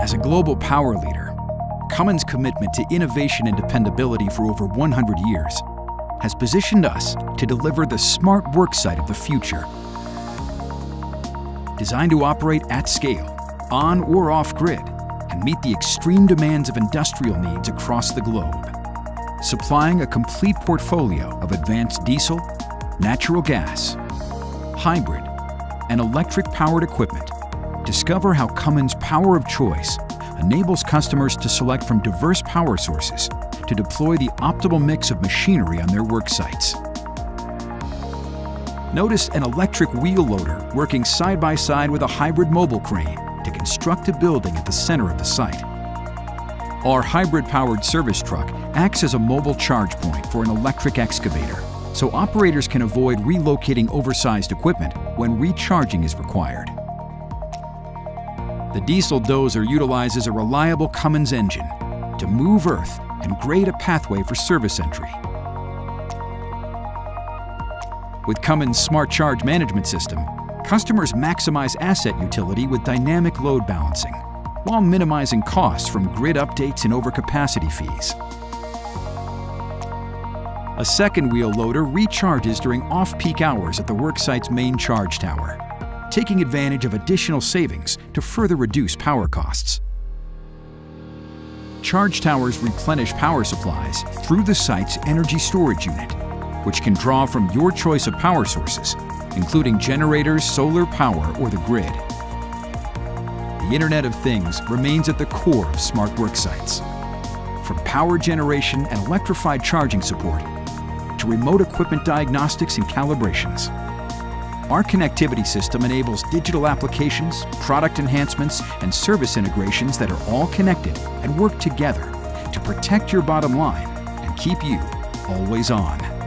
As a global power leader, Cummins' commitment to innovation and dependability for over 100 years has positioned us to deliver the smart worksite of the future. Designed to operate at scale, on or off grid, and meet the extreme demands of industrial needs across the globe. Supplying a complete portfolio of advanced diesel, natural gas, hybrid, and electric powered equipment. Discover how Cummins' power of choice enables customers to select from diverse power sources to deploy the optimal mix of machinery on their work sites. Notice an electric wheel loader working side by side with a hybrid mobile crane to construct a building at the center of the site. Our hybrid-powered service truck acts as a mobile charge point for an electric excavator, so operators can avoid relocating oversized equipment when recharging is required. The diesel dozer utilizes a reliable Cummins engine to move earth and grade a pathway for service entry. With Cummins' Smart Charge Management System, customers maximize asset utility with dynamic load balancing, while minimizing costs from grid updates and overcapacity fees. A second wheel loader recharges during off-peak hours at the worksite's main charge tower, taking advantage of additional savings to further reduce power costs. Charge towers replenish power supplies through the site's energy storage unit, which can draw from your choice of power sources, including generators, solar power, or the grid. The Internet of Things remains at the core of smart work sites. From power generation and electrified charging support to remote equipment diagnostics and calibrations, our connectivity system enables digital applications, product enhancements, and service integrations that are all connected and work together to protect your bottom line and keep you always on.